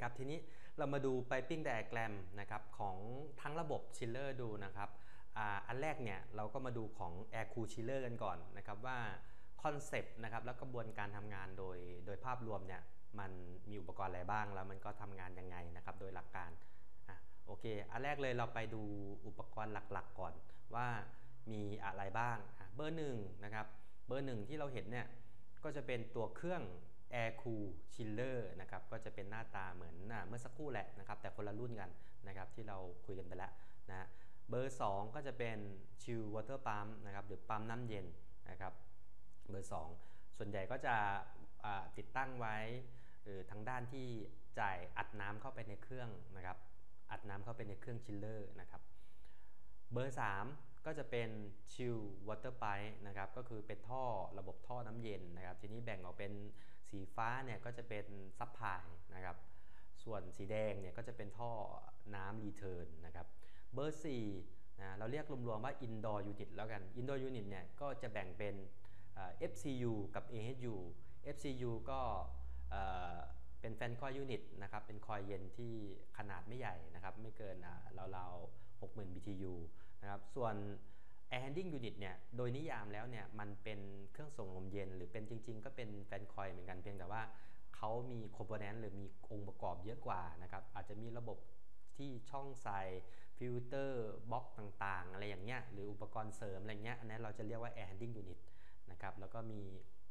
ครับ ทีนี้เรามาดู piping diagram นะครับของทั้งระบบ chiller ดูนะครับอ,อันแรกเนี่ยเราก็มาดูของ air cool chiller กันก่อนนะครับว่าคอนเซปต์นะครับแล้วกระบวนการทำงานโดยโดยภาพรวมเนี่ยมันมีอุปกรณ์อะไรบ้าง แล้วมันก็ทำงานยังไงนะครับโดยหลักการอะโอเค อันแรกเลยเราไปดูอุปกรณ์หลักๆก่อนว่ามีอะไรบ้างเบอร์หนึ่งนะครับเบอร์หนึ่งที่เราเห็นเนี่ยก็จะเป็นตัวเครื่อง Air Cool Chiller นะครับก็จะเป็นหน้าตาเหมือนเมื่อสักครู่แหละนะครับแต่คนละรุ่นกันนะครับที่เราคุยกันไปแล้วนะเบอร์ 2 ก็จะเป็น Chill Water Pump นะครับหรือปั๊มน้ำเย็นนะครับเบอร์ 2 ส่วนใหญ่ก็จะติดตั้งไว้ทางด้านที่จ่ายอัดน้ำเข้าไปในเครื่องนะครับอัดน้ำเข้าไปในเครื่องชิลเลอร์นะครับเบอร์ 3ก็จะเป็น chill water pipe นะครับก็คือเป็นท่อระบบท่อน้ำเย็นนะครับ ทีนี้แบ่งออกเป็น สีฟ้าเนี่ยก็จะเป็น supply นะครับ ส่วนสีแดงเนี่ยก็จะเป็นท่อน้ำ return นะครับ เบอร์4นะเราเรียกรวมๆว่า indoor unit แล้วกัน indoor unit เนี่ยก็จะแบ่งเป็น FCU กับ AHU FCU ก็เป็น fan coil unit นะครับ เป็นคอยเย็นที่ขนาดไม่ใหญ่นะครับ ไม่เกินราวๆ60,000 BTU นะครับ ส่วน Air Handling Unit เนี่ยโดยนิยามแล้วเนี่ยมันเป็นเครื่องส่งลมเย็น หรือเป็นจริง ๆ ก็เป็น fan coil เหมือนกันเพียงแต่ว่าเขามี component หรือมีองค์ประกอบเยอะกว่านะครับอาจจะมีระบบที่ช่องใส่ฟิลเตอร์บล็อกต่างๆ อะไรอย่างเงี้ยหรืออุปกรณ์เสริมอะไรเงี้ยอันนั้นเราจะเรียกว่า Air Handling Unit นะครับแล้วก็มี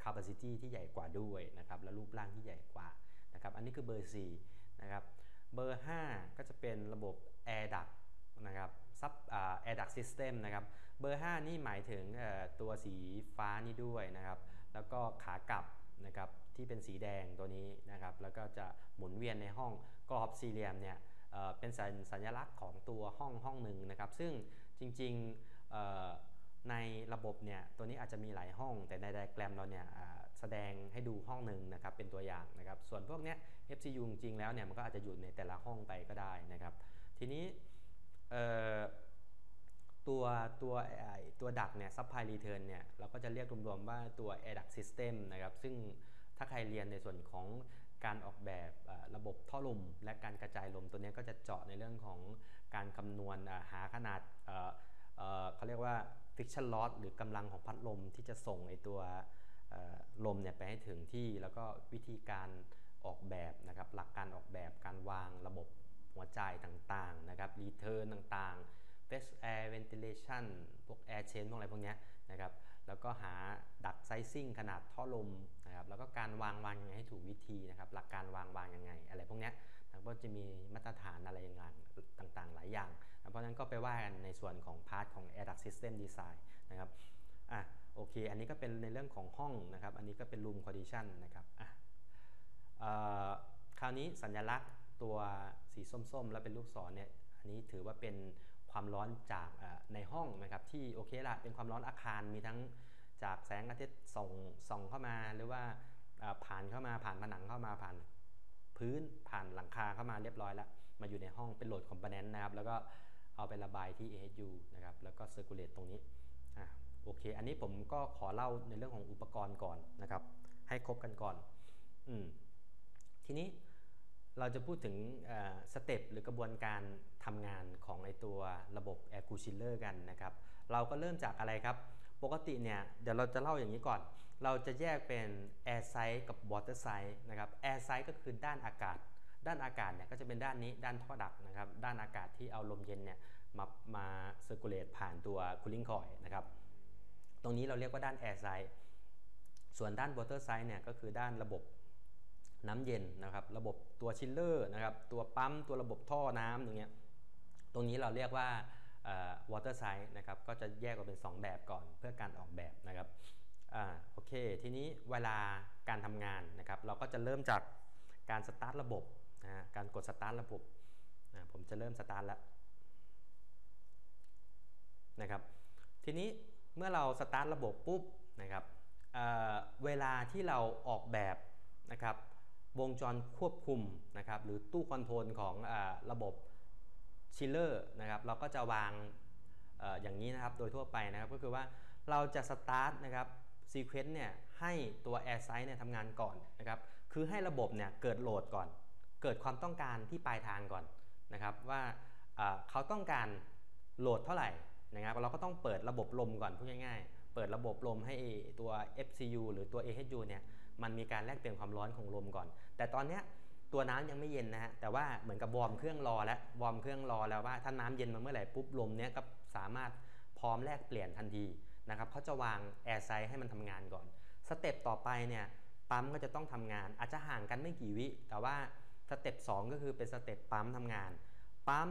capacity ที่ใหญ่กว่าด้วยนะครับและรูปร่างที่ใหญ่กว่านะครับอันนี้คือเบอร์4นะครับเบอร์ 5 ก็จะเป็นระบบ Air Duct นะครับซับแอ Air Duct System นะครับเบอร์ 5 นี่หมายถึงตัวสีฟ้านี่ด้วยนะครับ แล้วก็ขากลับนะครับที่เป็นสีแดงตัวนี้นะครับ แล้วก็จะหมุนเวียนในห้องกรอบสี่เหลี่ยมเนี่ยเป็นสัญสญลักษณ์ของตัวห้องห้องหนึ่งนะครับ ซึ่งจริงๆในระบบเนี่ยตัวนี้อาจจะมีหลายห้อง แต่ในไดแกรมเราเนี่ยแสดงให้ดูห้องหนึ่งนะครับเป็นตัวอย่างนะครับ ส่วนพวกเนี้ย FCU จริงแล้วเนี่ยมันก็อาจจะอยู่ในแต่ละห้องไปก็ได้นะครับ ทีนี้ ตัวตัวตัว duct เนี่ย supply return เนี่ยเราก็จะเรียกรวมๆว่าตัว Air Duct System นะครับซึ่งถ้าใครเรียนในส่วนของการออกแบบระบบท่อลมและการกระจายลมตัวนี้ก็จะเจาะในเรื่องของการคำนวณหาขนาดเขาเรียกว่า friction loss หรือกำลังของพัดลมที่จะส่งไอตัวลมเนี่ยไปให้ถึงที่ แล้วก็วิธีการออกแบบนะครับหลักการออกแบบการวางระบบ หัวใจต่างๆนะครับรีเทิร์นต่างๆ fresh air ventilation พวก air chain พวกอะไรพวกนี้นะครับแล้วก็หาดักไซซิ่งขนาดท่อลมนะครับแล้วก็การวางวางยังไงให้ถูกวิธีนะครับหลักการวางวางยังไง อะไรพวกนี้แล้วก็จะมีมาตรฐานอะไรอย่างต่างๆ หลายอย่าง เพราะฉะนั้นก็ไปว่ากันในส่วนของ part ของ air duct system design นะครับอะโอเค อันนี้ก็เป็นในเรื่องของห้องนะครับ อันนี้ก็เป็น room condition นะครับอะคราวนี้สัญลักษณ์ ตัวสีส้มๆ แล้วเป็นลูกศรเนี่ยอันนี้ถือว่าเป็นความร้อนจากในห้องนะครับที่โอเคละเป็นความร้อนอาคารมีทั้งจากแสงอาทิตย์ส่งส่องเข้ามาหรือว่าผ่านเข้ามาผ่านผนังเข้ามาผ่านพื้นผ่านหลังคาเข้ามาเรียบร้อยแล้ว มาอยู่ในห้องเป็น load component นะครับแล้วก็เอาไประบายที่ AHU นะครับแล้วก็ circulate ตรงนี้อะโอเค อันนี้ผมก็ขอเล่าในเรื่องของอุปกรณ์ก่อนนะครับ ให้ครบกันก่อน อืมทีนี้ เราจะพูดถึง step หรือกระบวนการทำงานของไอตัวระบบ Air Cool Chiller กันนะครับ เราก็เริ่มจากอะไรครับ ปกติเนี่ยเดี๋ยวเราจะเล่าอย่างนี้ก่อน เราจะแยกเป็น Air Side กับ Water Side นะครับ Air Side ก็คือด้านอากาศ ด้านอากาศเนี่ยก็จะเป็นด้านนี้ด้านท่อ duct นะครับ ด้านอากาศที่เอาลมเย็นเนี่ยมามา circulate ผ่านตัว cooling coil นะครับ ตรงนี้เราเรียกว่าด้าน air side ส่วนด้าน water side เนี่ยก็คือด้านระบบ น้ำเย็นนะครับระบบตัว chiller นะครับตัวปั๊มตัวระบบท่อน้ำอย่างเงี้ยตรงนี้เราเรียกว่า water side นะครับก็จะแยกออกเป็น 2 แบบก่อนเพื่อการออกแบบนะครับอ่าโอเค ทีนี้เวลาการทำงานนะครับเราก็จะเริ่มจากการสตาร์ทระบบนะการกดสตาร์ทระบบนะผมจะเริ่มสตาร์ทแล้วนะครับทีนี้เมื่อเราสตาร์ทระบบปุ๊บนะครับเเวลาที่เราออกแบบนะครับ วงจรควบคุมนะครับหรือตู้ control ของอระบบ chiller นะครับเราก็จะวางออย่างนี้นะครับโดยทั่วไปนะครับก็คือว่าเราจะสตาร์ทนะครับ sequence เนี่ยให้ตัว Air Side เนี่ยทำงานก่อนนะครับคือให้ระบบเนี่ยเกิด load ก่อน เกิดความต้องการที่ปลายทางก่อนนะครับว่าเขาต้องการ load เท่าไหร่นะครับเราก็ต้องเปิดระบบลมก่อนพูดง่ายๆ เปิดระบบลมให้ตัว FCU หรือตัว AHU เนี่ย มันมีการแลกเปลี่ยนความร้อนของลมก่อน แต่ตอนนี้ตัวน้ำยังไม่เย็นนะฮะแต่ว่าเหมือนกับ warm เครื่องรอแล้ว warm เครื่องรอแล้วว่าถ้าน้ำเย็นมาเมื่อไหร่ปุ๊บลมเนี้ยก็สามารถพร้อมแลกเปลี่ยนทันทีนะครับเขาจะวาง Air Side ให้มันทำงานก่อน step ต่อไปเนี่ยปั๊มก็จะต้องทำงาน อาจจะห่างกันไม่กี่วิแต่ว่า step 2ก็คือเป็น step ปั๊มทำงาน ปั๊ม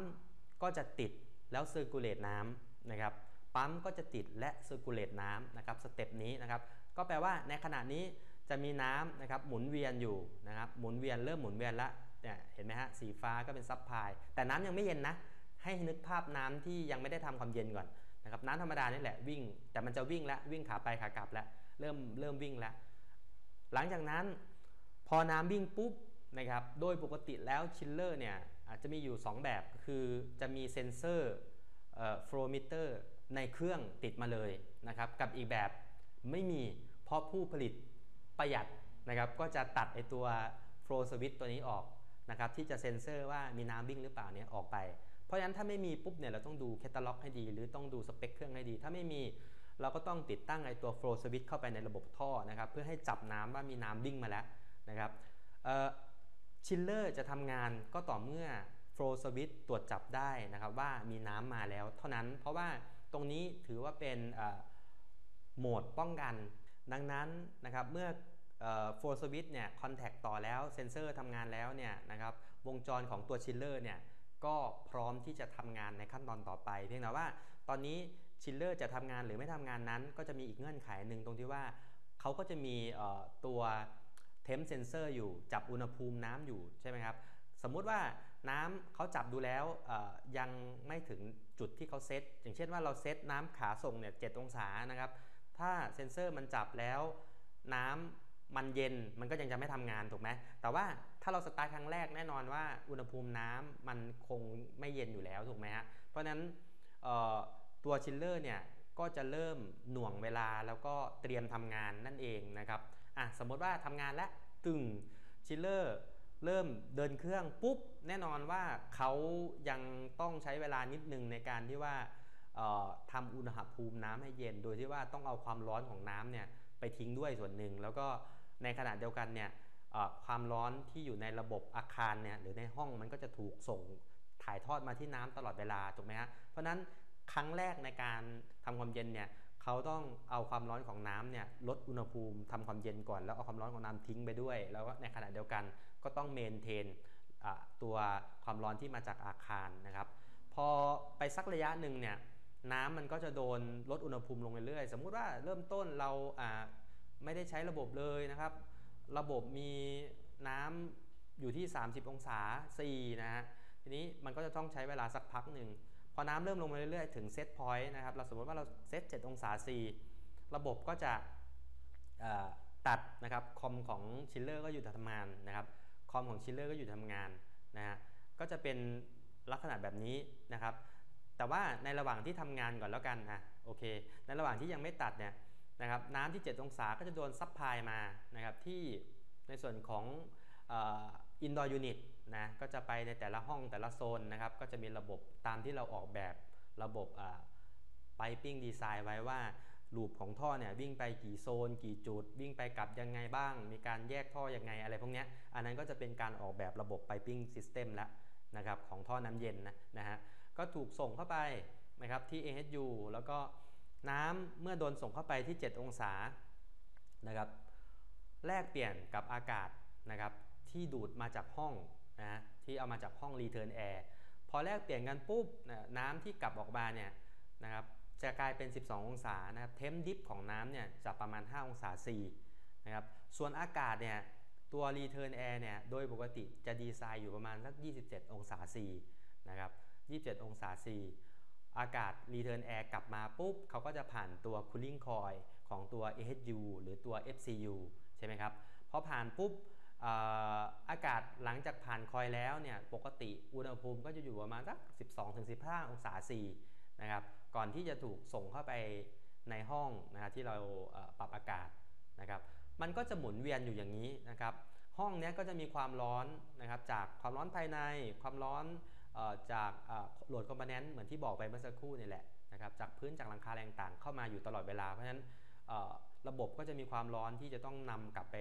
ก็จะติดแล้ว circulate น้ำนะครับปั๊มก็จะติดและ circulate น้ำนะครับ step นี้นะครับก็แปลว่าในขณะนี้ จะมีน้ำนะครับหมุนเวียนอยู่นะครับหมุนเวียนเริ่มหมุนเวียนละเนี่ยเห็นไหมฮะสีฟ้าก็เป็น supply แต่น้ำยังไม่เย็นนะให้นึกภาพน้ำที่ยังไม่ได้ทำความเย็นก่อนนะครับน้ำธรรมดานี่แหละวิ่ง แต่มันจะวิ่งแล้ววิ่งขาไปขากลับแล้วเริ่มเริ่มวิ่งแล้วหลังจากนั้นพอน้ำวิ่งปุ๊บนะครับโดยปกติแล้ว chiller เนี่ยอาจจะมีอยู่ 2 แบบคือจะมีเซนเซอร์เอ่อ flow meter ในเครื่องติดมาเลยนะครับกับอีกแบบไม่มีเพราะผู้ผลิต ประหยัดนะครับก็จะตัดไอตัว flow switch ตัวนี้ออกนะครับที่จะเซ็นเซอร์ว่ามีน้ำวิ่งหรือเปล่าเนี่ยออกไป เพราะฉะนั้นถ้าไม่มีปุ๊บเนี่ยเราต้องดูแคตตาล็อกให้ดี หรือต้องดูสเปคเครื่องให้ดี ถ้าไม่มีเราก็ต้องติดตั้งไอตัว flow switch เข้าไปในระบบท่อนะครับเพื่อให้จับน้ำว่ามีน้ำวิ่งมาแล้วนะครับ chiller จะทำงานก็ต่อเมื่อ flow switch ตรวจจับได้นะครับว่ามีน้ำมาแล้วเท่านั้น เพราะว่าตรงนี้ถือว่าเป็นโหมดป้องกัน ดังนั้นนะครับเมื่อ flow switch เนี่ย contact ต่อแล้วเซนเซอร์ทำงานแล้วเนี่ยนะครับวงจรของตัว chiller เนี่ยก็พร้อมที่จะทำงานในขั้นตอนต่อไป เพียงแต่ว่าตอนนี้ chiller จะทำงานหรือไม่ทำงานนั้น ก็จะมีอีกเงื่อนไขหนึ่งตรงที่ว่าเขาก็จะมีตัว temp sensor อยู่จับอุณหภูมิน้ำอยู่ใช่ไหมครับสมมุติว่าน้ำเขาจับดูแล้วยังไม่ถึงจุดที่เขาเซตอย่างเช่นว่าเราเซตน้ำขาส่งเนี่ย 7 องศานะครับ ถ้าเซนเซอร์มันจับแล้วน้ำมันเย็นมันก็ยังจะไม่ทำงานถูกไหมแต่ว่าถ้าเราสตาร์ทครั้งแรกแน่นอนว่าอุณหภูมิน้ำมันคงไม่เย็นอยู่แล้วถูกไหมฮะเพราะฉะนั้นตัว chiller เนี่ยก็จะเริ่มหน่วงเวลาแล้วก็เตรียมทำงานนั่นเองนะครับอะสมมติว่าทำงานแล้วตึง chiller เริ่มเดินเครื่องปุ๊บแน่นอนว่าเขายังต้องใช้เวลานิดนึงในการที่ว่า ทำอุณหภูมิน้ำให้เย็น โดยที่ว่าต้องเอาความร้อนของน้ำเนี่ยไปทิ้งด้วยส่วนหนึ่ง แล้วก็ในขณะเดียวกันเนี่ยความร้อนที่อยู่ในระบบอาคารเนี่ยหรือในห้องมันก็จะถูกส่งถ่ายทอดมาที่น้ำตลอดเวลาถูกไหมฮะเพราะนั้นครั้งแรกในการทำความเย็นเนี่ยเขาต้องเอาความร้อนของน้ำเนี่ยลดอุณหภูมิทำความเย็นก่อน แล้วเอาความร้อนของน้ำทิ้งไปด้วย แล้วก็ในขณะเดียวกันก็ต้องเมนเทนตัวความร้อนที่มาจากอาคารนะครับ พอไปสักระยะหนึ่งเนี่ย น้ำมันก็จะโดนลดอุณหภูมิลงเรื่อยๆ สมมุติว่าเริ่มต้นเราไม่ได้ใช้ระบบเลยนะครับ ระบบมีน้ำอยู่ที่ 30 องศา C นะฮะ ทีนี้มันก็จะต้องใช้เวลาสักพักหนึ่ง พอน้ำเริ่มลงมาเรื่อยๆ ถึง set point นะครับ เราสมมติว่าเราเซต 7 องศา C ระบบก็จะตัดนะครับ คอมของ chiller ก็หยุดทำงานนะครับ คอมของ chiller ก็หยุดทำงานนะฮะ ก็จะเป็นลักษณะแบบนี้นะครับ แต่ว่าในระหว่างที่ทำงานก่อนแล้วกันนะโอเค ในระหว่างที่ยังไม่ตัดเนี่ยนะครับน้ำที่ 7 องศาก็จะโดน supply มานะครับที่ในส่วนของ indoor unit นะก็จะไปในแต่ละห้องแต่ละโซนนะครับก็จะมีระบบตามที่เราออกแบบระบบ piping design ไว้ว่า loop ของท่อเนี่ยวิ่งไปกี่โซน กี่จุด วิ่งไปกลับยังไงบ้าง มีการแยกท่อยังไงอะไรพวกนี้อันนั้นก็จะเป็นการออกแบบระบบ piping system แล้วนะครับของท่อน้ำเย็นนะนะฮะ ก็ถูกส่งเข้าไปนะครับที่ AHU แล้วก็น้ำเมื่อโดนส่งเข้าไปที่ 7 องศานะครับแลกเปลี่ยนกับอากาศนะครับที่ดูดมาจากห้องนะที่เอามาจากห้อง return air พอแลกเปลี่ยนกันปุ๊บน้ำที่กลับออกมาเนี่ยนะครับจะกลายเป็น 12 องศานะครับ temp diff ของน้ำเนี่ยจะประมาณ 5 องศา C นะครับส่วนอากาศเนี่ยตัว return air เนี่ยโดยปกติจะดีไซน์อยู่ประมาณสัก 27 องศา C นะครับ 27 องศา C อากาศ Return Air กลับมาปุ๊บเขาก็จะผ่านตัว Cooling Coil ของตัว AHU หรือตัว FCU ใช่ไหมครับพอผ่านปุ๊บอากาศหลังจากผ่านคอยแล้วเนี่ยปกติอุณหภูมิก็จะอยู่ประมาณสัก 12-15 องศา C นะครับก่อนที่จะถูกส่งเข้าไปในห้องนะครับที่เราปรับอากาศนะครับมันก็จะหมุนเวียนอยู่อย่างนี้นะครับห้องนี้ก็จะมีความร้อนนะครับจากความร้อนภายในความร้อน จาก load component เหมือนที่บอกไปเมื่อสักครู่นี่แหละนะครับจากพื้นจากหลังคาแรงต่างเข้ามาอยู่ตลอดเวลา เพราะฉะนั้นระบบก็จะมีความร้อนที่จะต้องนำกลับไป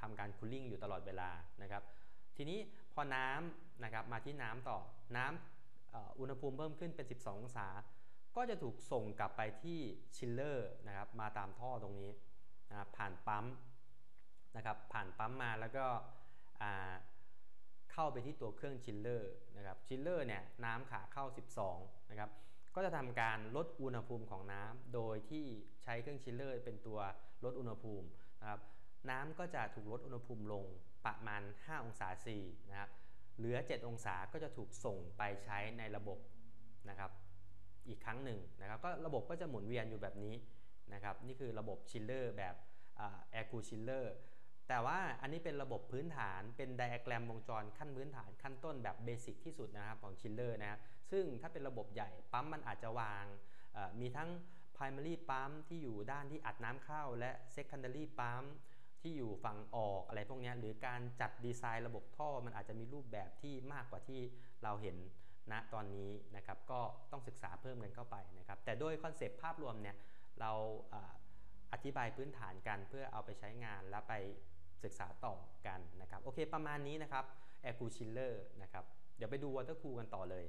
ทำการ cooling อยู่ตลอดเวลานะครับทีนี้พอน้ำนะครับมาที่น้ำต่อน้ำเอ่ออุณหภูมิเพิ่มขึ้นเป็น 12 องศา ก็จะถูกส่งกลับไปที่ chiller นะครับมาตามท่อตรงนี้นะครับผ่านปั๊มนะครับผ่านปั๊มมาแล้วก็ เข้าไปที่ตัวเครื่อง chiller นะครับ chiller เนี่ยน้ำขาเข้า 12นะครับก็จะทำการลดอุณหภูมิของน้ำโดยที่ใช้เครื่อง chiller เป็นตัวลดอุณหภูมินะครับน้ำก็จะถูกลดอุณหภูมิลงประมาณ 5 องศา C นะครับเหลือ 7 องศาก็จะถูกส่งไปใช้ในระบบนะครับอีกครั้งหนึ่งนะครับก็ระบบก็จะหมุนเวียนอยู่แบบนี้นะครับนี่คือระบบ chiller แบบ air cool chiller แต่ว่าอันนี้เป็นระบบพื้นฐานเป็นไดอะแกรมวงจรขั้นพื้นฐานขั้นต้นแบบ basic ที่สุดนะครับของ chiller นะครับซึ่งถ้าเป็นระบบใหญ่ปั๊มมันอาจจะวางมีทั้ง primary ปั๊มที่อยู่ด้านที่อัดน้ำเข้า และ secondary ปั๊มที่อยู่ฝั่งออกอะไรพวกนี้หรือการจัดดีไซน์ระบบท่อมันอาจจะมีรูปแบบที่มากกว่าที่เราเห็นณตอนนี้นะครับก็ต้องศึกษาเพิ่มกันเข้าไปนะครับแต่โดย concept ภาพรวมเนี่ยเราอธิบายพื้นฐานกันเพื่อเอาไปใช้งานแล้วไป ศึกษาต่อกันนะครับ โอเคประมาณนี้นะครับ air cool chiller นะครับ เดี๋ยวไปดู water cool กันต่อเลย